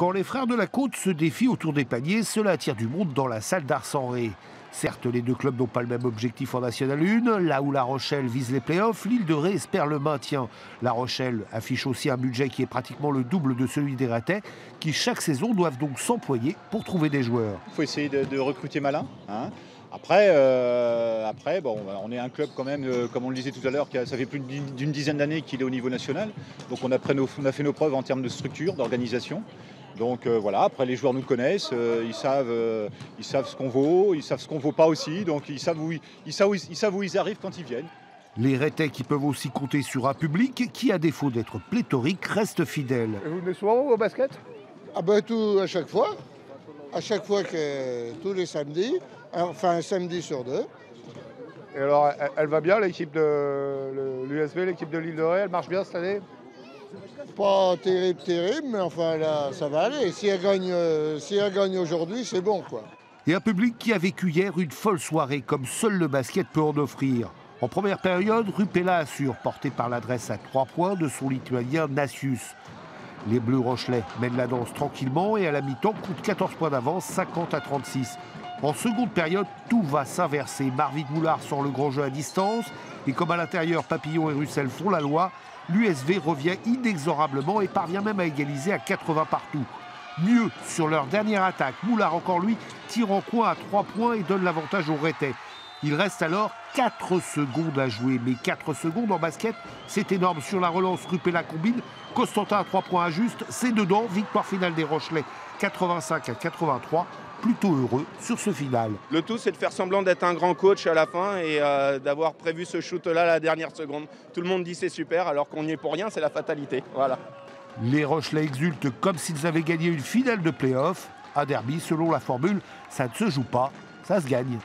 Quand les frères de la côte se défient autour des paniers, cela attire du monde dans la salle d'Arsenré. Certes, les deux clubs n'ont pas le même objectif en National 1. Là où La Rochelle vise les playoffs, l'île de Ré espère le maintien. La Rochelle affiche aussi un budget qui est pratiquement le double de celui des Ratais, qui chaque saison doivent donc s'employer pour trouver des joueurs. Il faut essayer de, recruter malin. Hein. Après, euh, après bon, on est un club quand même, euh, comme on le disait tout à l'heure, ça fait plus d'une dizaine d'années qu'il est au niveau national. Donc on a, on a fait nos preuves en termes de structure, d'organisation. Donc euh, voilà, après les joueurs nous connaissent, euh, ils, savent, euh, ils savent ce qu'on vaut, ils savent ce qu'on vaut pas aussi, donc ils savent, où ils, savent ils savent où ils arrivent quand ils viennent. Les Rétais qui peuvent aussi compter sur un public qui, à défaut d'être pléthorique, reste fidèle. Et vous venez souvent au basket? Ah ben tout à chaque fois. À chaque fois que tous les samedis, enfin un samedi sur deux. Et alors, elle, va bien l'équipe de l'USV, l'équipe de l'île de Ré, elle marche bien cette année? Pas terrible, terrible, mais enfin là, ça va aller. Si elle gagne, euh, si elle gagne aujourd'hui, c'est bon, quoi. Et un public qui a vécu hier une folle soirée, comme seul le basket peut en offrir. En première période, Rupella assure, porté par l'adresse à trois points de son lituanien Nassius. Les Bleus Rochelais mènent la danse tranquillement et à la mi-temps coûtent 14 points d'avance, 50 à 36. En seconde période, tout va s'inverser. Marvin Moulard sort le grand jeu à distance et comme à l'intérieur, Papillon et Russell font la loi, l'USV revient inexorablement et parvient même à égaliser à 80 partout. Mieux, sur leur dernière attaque, Moulard encore lui tire en coin à 3 points et donne l'avantage au Rétais. Il reste alors 4 secondes à jouer. Mais 4 secondes en basket, c'est énorme. Sur la relance, la combine. Costantin à 3 points injustes. C'est dedans. Victoire finale des Rochelais. 85 à 83 plutôt heureux sur ce final. Le tout, c'est de faire semblant d'être un grand coach à la fin et euh, d'avoir prévu ce shoot-là à la dernière seconde. Tout le monde dit c'est super, alors qu'on n'y est pour rien, c'est la fatalité. Voilà. Les Rochelais exultent comme s'ils avaient gagné une finale de play-off. À derby, selon la formule, ça ne se joue pas, ça se gagne.